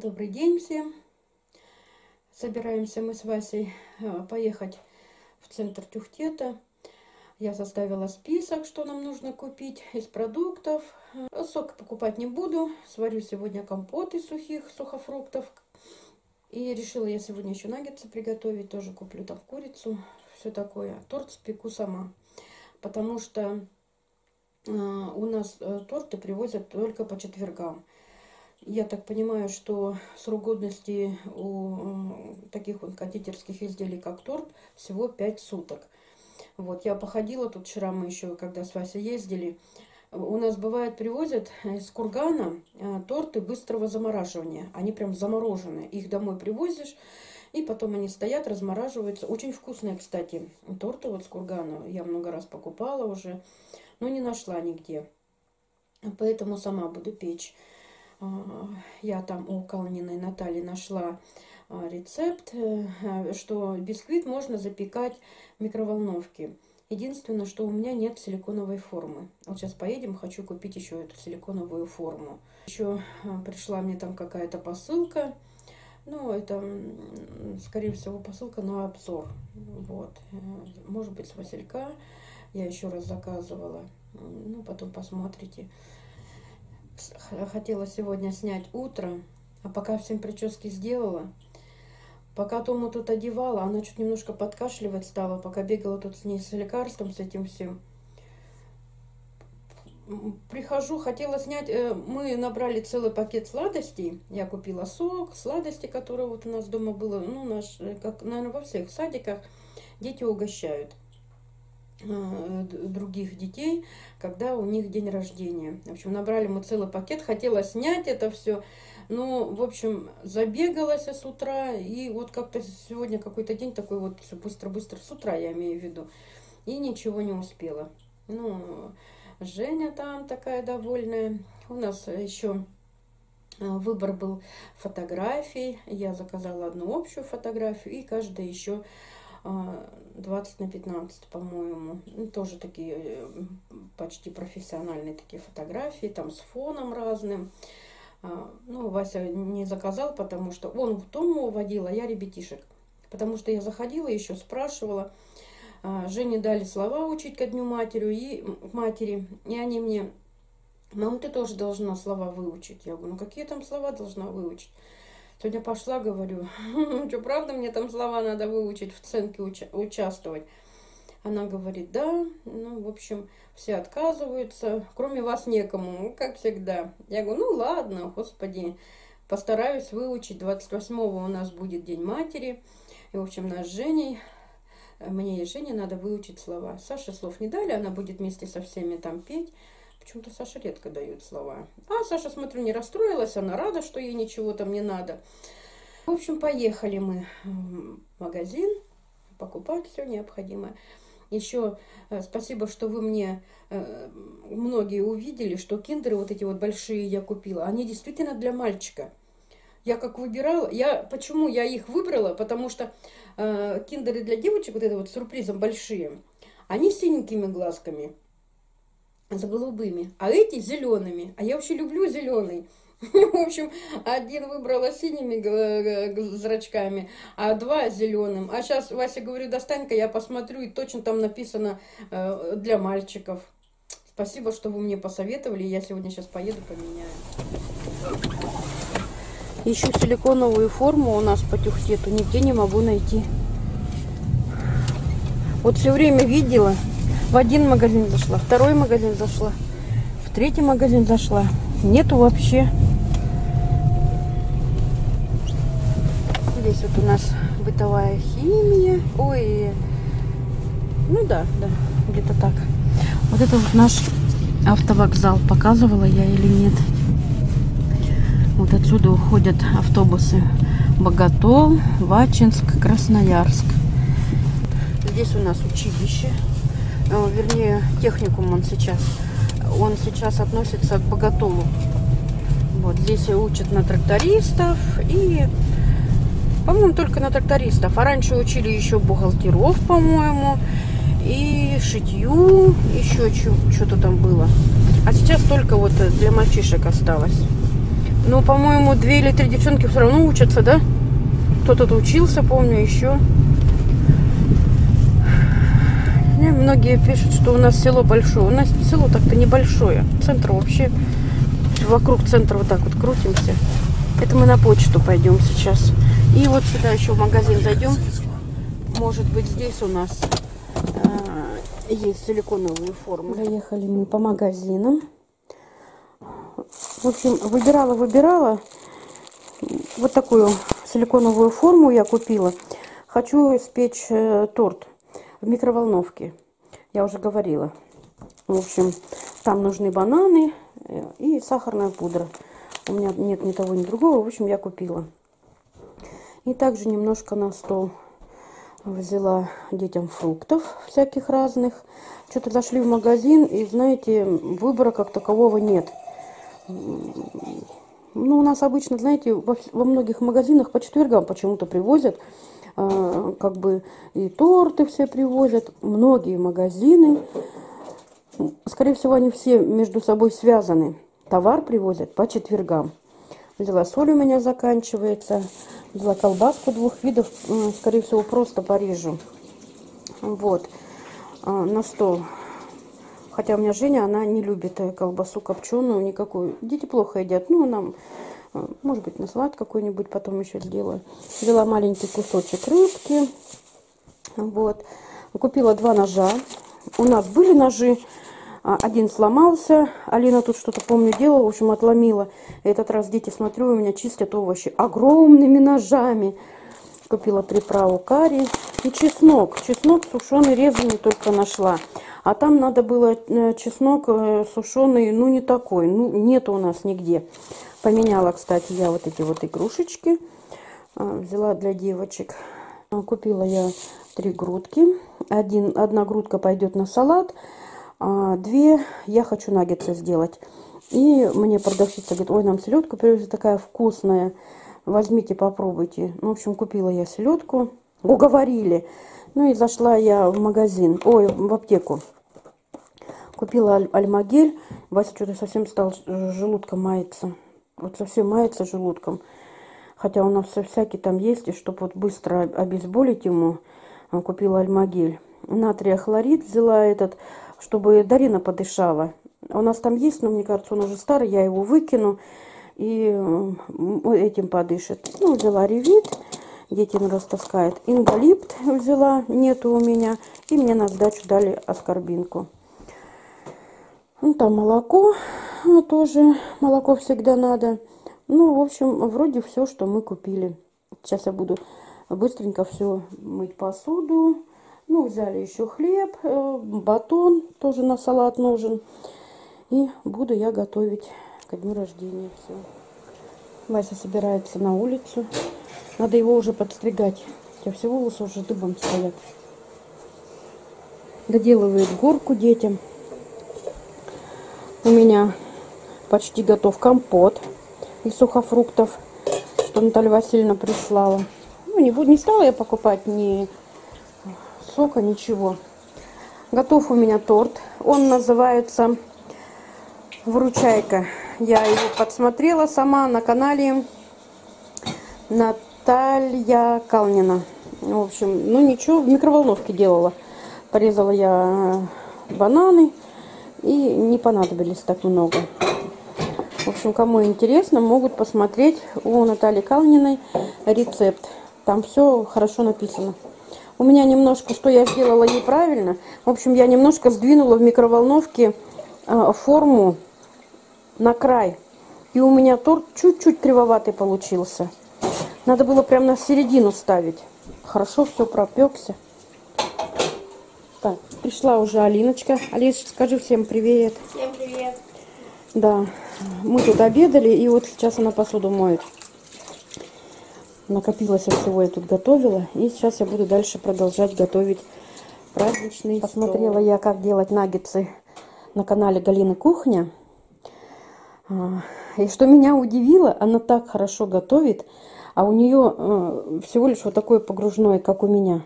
Добрый день всем. Собираемся мы с Васей э, поехать в центр Тюхтета. Я составила список, что нам нужно купить из продуктов. Э, сок покупать не буду. Сварю сегодня компот из сухих сухофруктов. И решила я сегодня еще наггетсы приготовить. Тоже куплю там курицу. Все такое. Торт спеку сама. Потому что э, у нас торты привозят только по четвергам. Я так понимаю, что срок годности у таких вот кондитерских изделий, как торт, всего 5 суток. Вот, я походила тут вчера, мы еще, когда с Васей ездили, у нас бывает привозят из кургана э, торты быстрого замораживания. Они прям замороженные. Их домой привозишь, и потом они стоят, размораживаются. Очень вкусные, кстати, торты вот с кургана. Я много раз покупала уже, но не нашла нигде. Поэтому сама буду печь. А, я там у Калниной Натальи нашла а, рецепт, э, что бисквит можно запекать в микроволновке. Единственное, что у меня нет силиконовой формы. Вот сейчас поедем, хочу купить еще эту силиконовую форму. Еще а, пришла мне там какая-то посылка. Ну, это, скорее всего, посылка на обзор. Вот. Э, может быть, с Василька. Я еще раз заказывала. Ну, потом посмотрите хотела сегодня снять утро, а пока всем прически сделала, пока Тому тут одевала, она чуть немножко подкашливать стала, пока бегала тут с ней с лекарством, с этим всем. Прихожу, хотела снять, э, мы набрали целый пакет сладостей, я купила сок, сладости, которые вот у нас дома было, ну, наш, э, как, наверное, во всех садиках дети угощают. Э, других детей, когда у них день рождения. В общем, набрали мы целый пакет, хотела снять это все, но, в общем, забегалась с утра, и вот как-то сегодня какой-то день такой вот быстро-быстро, с утра я имею в виду, и ничего не успела. Ну, Женя там такая довольная. У нас еще э, выбор был фотографий. Я заказала одну общую фотографию и каждая еще 20 а, на 15, по-моему. Ну, тоже такие э, почти профессиональные такие фотографии, там с фоном разным. А, ну, Вася не заказал, потому что он в Тому водил, а я ребятишек. Потому что я заходила еще, спрашивала. А, Жене дали слова учить ко дню матери, и, матери, и они мне, мама, ты тоже должна слова выучить. Я говорю, ну какие там слова должна выучить? Сегодня пошла, говорю, что правда мне там слова надо выучить, в ценке уча участвовать. Она говорит, да, ну, в общем, все отказываются, кроме вас некому, как всегда. Я говорю, ну, ладно, господи, постараюсь выучить. 28-го у нас будет День матери. И, в общем, нас с Женей, мне и Жене надо выучить слова. Саше слов не дали, она будет вместе со всеми там петь. Почему-то Саша редко дает слова. А Саша, смотрю, не расстроилась, она рада, что ей ничего там не надо. В общем, поехали мы в магазин покупать все необходимое. Еще э, спасибо, что вы мне э, многие увидели, что киндеры вот эти вот большие я купила. Они действительно для мальчика. Я как выбирала, я почему я их выбрала, потому что э, киндеры для девочек вот это вот сюрпризом большие, они с синенькими глазками за голубыми, а эти зелеными. А я вообще люблю зеленый. В общем, один выбрала синими зрачками, а два зеленым. А сейчас Вася говорю, достань-ка, я посмотрю, и точно там написано э, для мальчиков. Спасибо, что вы мне посоветовали. Я сегодня сейчас поеду поменяю. Ищу силиконовую форму у нас по тюхтету. Нигде не могу найти. Вот все время видела, в один магазин зашла, второй магазин зашла, в третий магазин зашла. Нету вообще. Здесь вот у нас бытовая химия. Ой, ну да, да, где-то так. Вот это вот наш автовокзал. Показывала я или нет? Вот отсюда уходят автобусы Боготол, Вачинск, Красноярск. Здесь у нас училище. Э, вернее, техникум он сейчас. Он сейчас относится к богатолу. Вот здесь учат на трактористов и, по-моему, только на трактористов. А раньше учили еще бухгалтеров, по-моему, и шитью, еще что-то там было. А сейчас только вот для мальчишек осталось. Ну, по-моему, две или три девчонки все равно учатся, да? Кто-то учился, помню, еще. Мне многие пишут, что у нас село большое. У нас село так-то небольшое. Центр вообще вокруг центра вот так вот крутимся. Это мы на почту пойдем сейчас. И вот сюда еще в магазин зайдем. Может быть, здесь у нас э, есть силиконовые формы. Доехали мы по магазинам. В общем, выбирала, выбирала. Вот такую силиконовую форму я купила. Хочу испечь э, торт в микроволновке. Я уже говорила. В общем, там нужны бананы э, и сахарная пудра. У меня нет ни того, ни другого. В общем, я купила. И также немножко на стол взяла детям фруктов всяких разных. Что-то зашли в магазин, и, знаете, выбора как такового нет. Ну, у нас обычно, знаете, во, многих магазинах по четвергам почему-то привозят, как бы и торты все привозят. Многие магазины, скорее всего, они все между собой связаны товар привозят по четвергам. Взяла соль у меня заканчивается. Взяла колбаску двух видов, скорее всего, просто порежу. Вот. А, на стол. Хотя у меня Женя, она не любит э, колбасу копченую никакую. Дети плохо едят. Ну, нам, может быть, на салат какой-нибудь потом еще сделаю. Взяла маленький кусочек рыбки. Вот. Купила два ножа. У нас были ножи а, один сломался. Алина тут что-то, помню, делала, в общем, отломила. Этот раз дети, смотрю, у меня чистят овощи огромными ножами. Купила приправу карри и чеснок. Чеснок сушеный, резанный только нашла. А там надо было э, чеснок э, сушеный, ну, не такой. Ну, нет у нас нигде. Поменяла, кстати, я вот эти вот игрушечки. А, взяла для девочек. Купила я три грудки. Один, одна грудка пойдет на салат а, две я хочу наггетсы сделать. И мне продавщица говорит, ой, нам селедку привезли такая вкусная, возьмите, попробуйте. Ну, в общем, купила я селедку, уговорили. Ну и зашла я в магазин, ой, в аптеку. Купила аль альмагель. Вася что-то совсем стал желудком маяться. Вот совсем мается желудком. Хотя у нас всякий там есть, и чтобы вот быстро обезболить ему, купила альмагель. Натрия хлорид взяла этот чтобы Дарина подышала. У нас там есть, но мне кажется, он уже старый, я его выкину и этим подышит. Ну, взяла ревит, дети не растаскает. Ингалипт взяла, нету у меня. И мне на сдачу дали аскорбинку. Ну, там молоко ну, тоже, молоко всегда надо. Ну, в общем, вроде все, что мы купили. Сейчас я буду быстренько все мыть посуду, ну, взяли еще хлеб, э, батон тоже на салат нужен. И буду я готовить ко дню рождения все. Вася собирается на улицу. Надо его уже подстригать. У тебя все волосы уже дыбом стоят. Доделывает горку детям. У меня почти готов компот из сухофруктов, что Наталья Васильевна прислала. Ну, не, не стала я покупать ни сока, ничего. Готов у меня торт. Он называется Вручайка. Я его подсмотрела сама на канале Наталья Калнина. В общем, ну ничего, в микроволновке делала. Порезала я бананы и не понадобились так много. В общем, кому интересно, могут посмотреть у Натальи Калниной рецепт. Там все хорошо написано. У меня немножко, что я сделала неправильно. В общем, я немножко сдвинула в микроволновке э, форму на край. И у меня торт чуть-чуть кривоватый получился. Надо было прям на середину ставить. Хорошо все пропекся. Пришла уже Алиночка. Алиш, скажи всем привет. Всем привет. Да, мы тут обедали, и вот сейчас она посуду моет накопилось всего я тут готовила. И сейчас я буду дальше продолжать готовить праздничный Посмотрела стол. я, как делать наггетсы на канале Галины Кухня. А, и что меня удивило, она так хорошо готовит, а у нее э, всего лишь вот такое погружное, как у меня.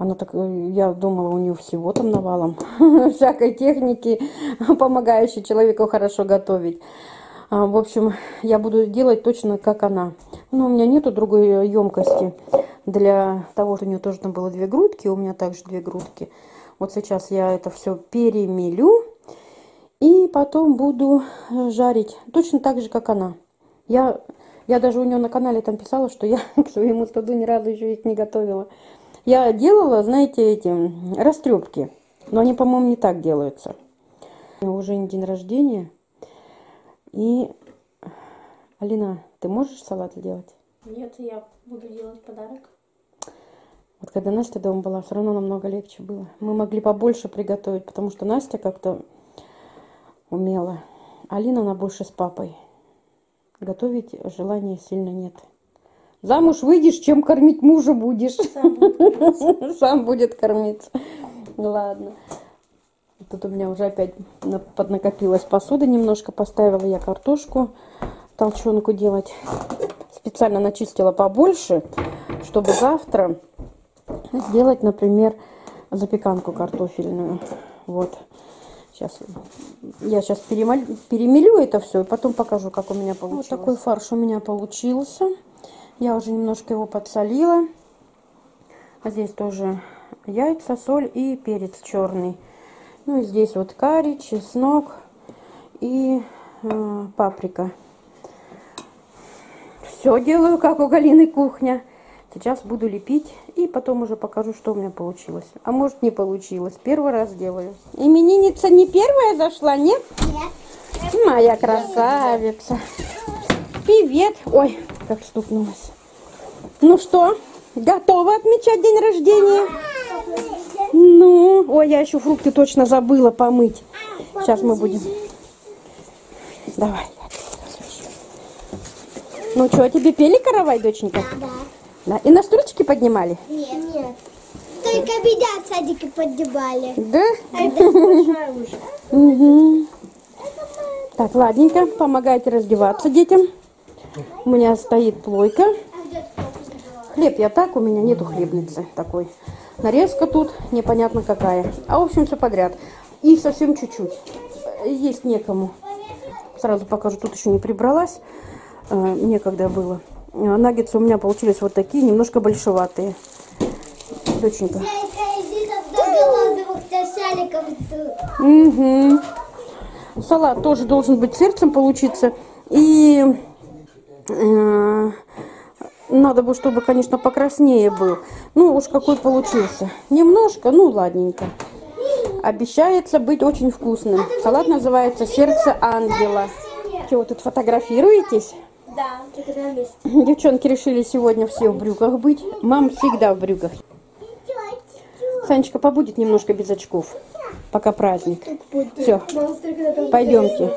Она так, э, я думала, у нее всего там навалом, всякой техники, помогающей человеку хорошо готовить. А, в общем, я буду делать точно как она. Но у меня нету другой емкости для того, что у нее тоже там было две грудки, у меня также две грудки. Вот сейчас я это все перемелю и потом буду жарить точно так же, как она. Я, я даже у нее на канале там писала, что я к своему стаду ни разу еще их не готовила. Я делала, знаете, эти растрепки, но они, по-моему, не так делаются. Уже не день рождения. И, Алина, ты можешь салат делать? Нет, я буду делать подарок. Вот когда Настя дома была, все равно намного легче было. Мы могли побольше приготовить, потому что Настя как-то умела. Алина, она больше с папой. Готовить желания сильно нет. Замуж выйдешь, чем кормить мужа будешь. Сам будет кормиться. Ладно. Тут у меня уже опять на- поднакопилась посуда немножко. Поставила я картошку, толченку делать. Специально начистила побольше, чтобы завтра сделать, например, запеканку картофельную. Вот. Сейчас я сейчас перемелю это все и потом покажу, как у меня получилось. Вот такой фарш у меня получился. Я уже немножко его подсолила. А здесь тоже яйца, соль и перец черный. Ну и здесь вот карри, чеснок и э, паприка. Все делаю, как у Галины кухня. Сейчас буду лепить и потом уже покажу, что у меня получилось. А может не получилось. Первый раз делаю. Именинница не первая зашла, нет? Нет. Моя красавица. Привет. Ой, как стукнулась. Ну что, готова отмечать день рождения? Ну, ой, я еще фрукты точно забыла помыть. Сейчас мы будем. Давай. Ну что, тебе пели каравай, доченька? Да. Да. И на стульчики поднимали? Нет. Нет. Только меня в садике поднимали. Да? Это уже. Угу. Так, ладненько, помогайте раздеваться детям. У меня стоит плойка. Хлеб я так, у меня нету хлебницы такой. Нарезка тут непонятно какая. А в общем все подряд. И совсем чуть-чуть. Есть некому. Сразу покажу, тут еще не прибралась. Э, Некогда было. Э, Наггетсы у меня получились вот такие, немножко большеватые. Доченька. Угу. Салат тоже должен быть сердцем получиться. И надо бы, чтобы, конечно, покраснее был. Ну, уж какой получился. Немножко, ну, ладненько. Обещается быть очень вкусным. Салат называется «Сердце ангела». Чего, тут фотографируетесь? Да, только на месте. Девчонки решили сегодня все в брюках быть. Мам всегда в брюках. Санечка побудет немножко без очков, пока праздник. Все, пойдемте.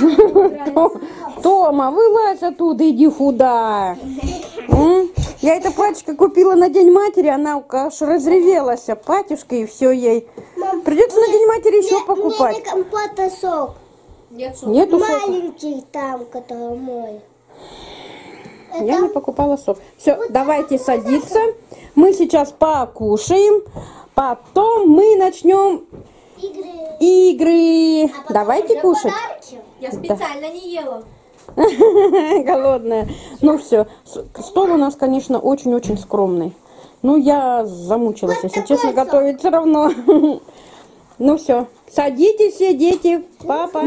Тома, вылазь оттуда, иди. М? Я это платьишко купила на День матери, она аж разревелась, а патюшка и все ей. Придется на День матери еще покупать. Мне не компота сок. Нет сока. Нету сока? Маленький там, который мой. Я не покупала сок. Все, давайте садиться. Мы сейчас покушаем. Потом мы начнем Игры. игры. А потом Давайте кушать. подарки. Я специально не ела. Голодная. Ну все, стол у нас, конечно, очень-очень скромный. Ну, я замучилась, если честно, готовить все равно. Ну все, садитесь все, дети, папа,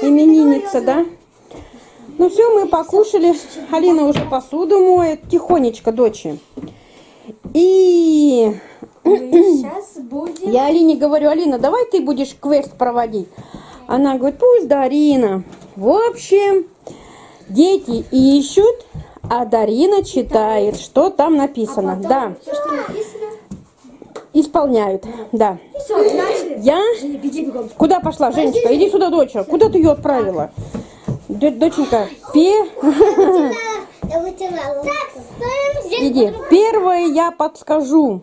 именинница, да? Ну все, мы покушали. Алина уже посуду моет, тихонечко, дочи. И будем... я Алине говорю, Алина, давай ты будешь квест проводить. Она говорит, пусть Дарина. В общем, дети ищут, а Дарина читает, что там написано. Да, Все, что написано. исполняют. Да. Все, начали. Я... Женя, беги бегом. Куда пошла, Женечка? Иди сюда, доча. Куда ты ее отправила? Д- Доченька, пе... Иди. Первое я подскажу.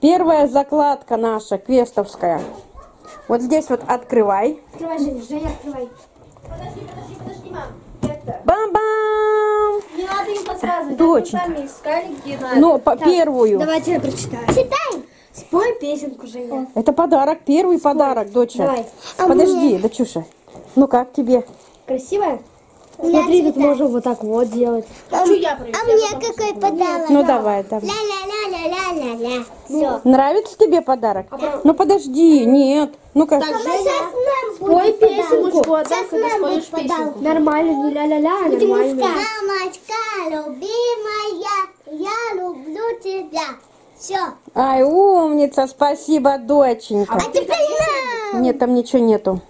Первая закладка наша, квестовская. Вот здесь вот открывай. Открывай, Женя, Женя, открывай. Подожди, подожди, подожди, мам. Это... Бам-бам! Не надо им подсказывать. Они сами искали, где надо. Ну, по первую. Давайте я прочитаю. Читай. Спой песенку, Женя. Это подарок, первый подарок, доча. Давай. А Подожди, мне? дочуша. Ну как тебе? Красивая? Смотри, тут цвета. можно вот так вот делать. А, а мне какой подарок? Ну давай, давай. Ля-ля-ля-ля-ля-ля. Все. Нравится тебе подарок? Ну подожди, нет. Ну-ка. Сейчас нам Спой песенку. Сейчас нам будет подарок. Нормально, не ля-ля-ля, а нормально. Мамочка, любимая, я люблю тебя. Все. Ай, умница, спасибо, доченька. А теперь нам. Нет, там ничего нету.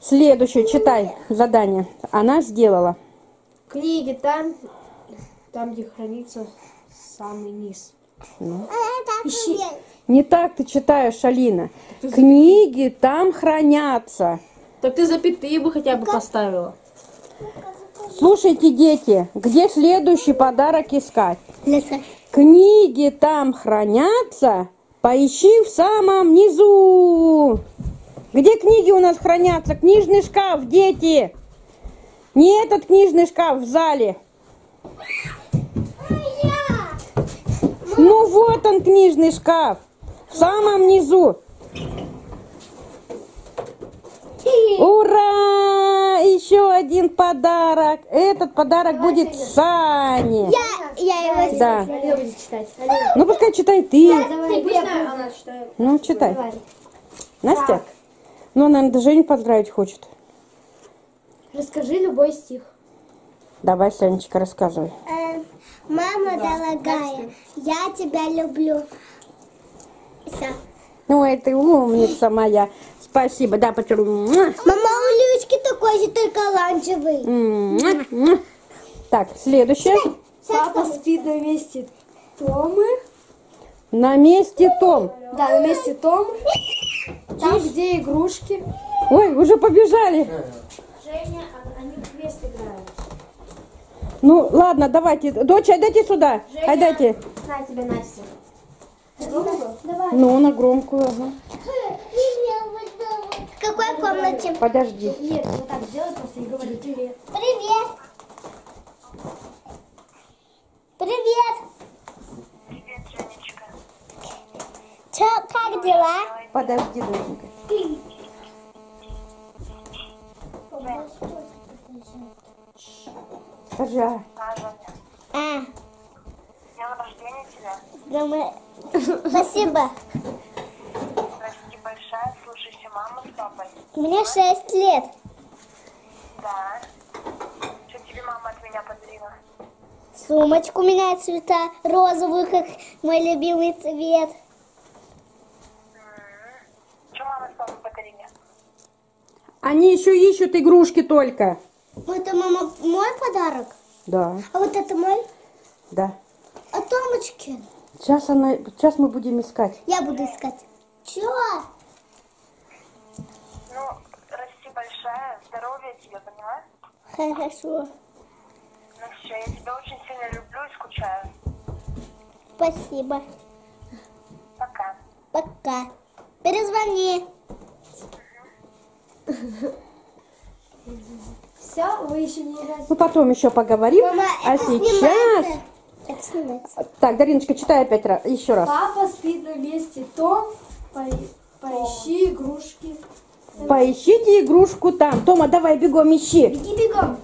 Следующее, читай задание. Она сделала. Книги там, там, где хранится самый низ. Ищи. Не так ты читаешь, Алина. Книги там хранятся. Так ты запятые бы хотя бы поставила. Слушайте, дети, где следующий подарок искать? Книги там хранятся, поищи в самом низу. Где книги у нас хранятся? Книжный шкаф, дети. Не этот книжный шкаф в зале. Ну вот он, книжный шкаф. В самом низу. Ура! Еще один подарок. Этот подарок будет Сане. Я, я его Да. Читать. Ну пускай читай ты. Давай, она читает. Ну читай. Давай. Настя? Ну, она даже Женю поздравить хочет. Расскажи любой стих. Давай, Санечка, рассказывай. Э, Мама дорогая, я тебя люблю. Всё. Ой, ты умница моя. Спасибо. Да, поцелуй. Мама, у Люськи такой же, только оранжевый. Так, следующее. Папа спит на месте Томы. На месте Том. Да, на месте Томы. Там, где игрушки. Ой, уже побежали. Женя, они в квест играют. Ну, ладно, давайте. Дочь, отдайте сюда. Отдайте. На тебе, Настя. Ну, на громкую. ага. В какой комнате? Подожди. Нет, вот так сделай просто и говори привет. Привет. Привет. Привет, Женечка. Чё, как дела? Подожди, доченька. Скажи, а. С днем рождения тебя. думаю, спасибо. Расти большая, слушайся маму с папой. Мне шесть лет. Да. Что тебе мама от меня подарила? Сумочку меняет цвета, розовую, как мой любимый цвет. Что мама с папой подарили? Они еще ищут игрушки только. Это, мама, мой подарок? Да, А вот это мой? да. А Томочки? Сейчас, она, сейчас мы будем искать. Я буду искать. Чё? Ну, расти большая, здоровья тебе, поняла? Хорошо. Ну все, я тебя очень сильно люблю и скучаю. Спасибо. Пока. Пока. Перезвони. Все, вы еще не играете. Ну, потом еще поговорим. Мама, а это сейчас... Это снимается. Так, Дариночка, читай опять раз, еще раз. Папа спит на месте Том. По- Поищи игрушки. Поищите игрушку там. Тома, давай бегом ищи. Беги бегом.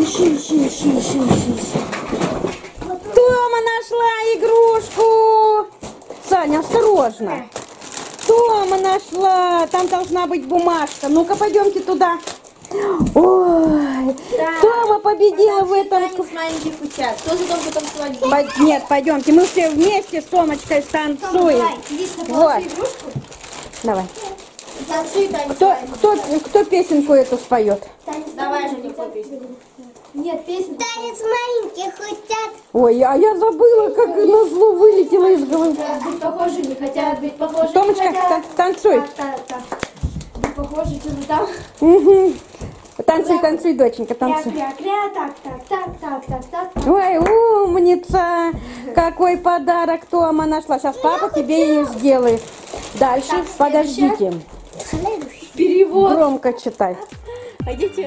Ищи, ищи, ищи, ищи, ищи, ищи. Тома нашла игрушку. Саня, осторожно. Тома нашла. Там должна быть бумажка. Ну-ка, пойдемте туда. Ой, Тома победила в этом. Танец маленьких утят. Кто за Том потанцевать? Пой- Нет, пойдемте, мы все вместе с Томочкой станцуем. иди Вот. игрушку. Давай. Танцуй танец. Кто, кто, кто песенку эту споет? Давай, Женя, пой песню. Нет, песня. Танец маленьких утят. Ой, а я забыла, как на зло вылетела из головы. Быть похожи не хотят, быть похожи Томочка, не хотят. та- танцуй. Так, так, так. Быть похожи что-то там. Угу. Танцуй, танцуй, доченька, Кря, танцуй. кря, кря, так, так, так, так, так, так. Ой, умница! Какой подарок Тома нашла. Сейчас папа тебе ее сделает. Дальше, подождите. Перевод. Громко читай. Пойдите,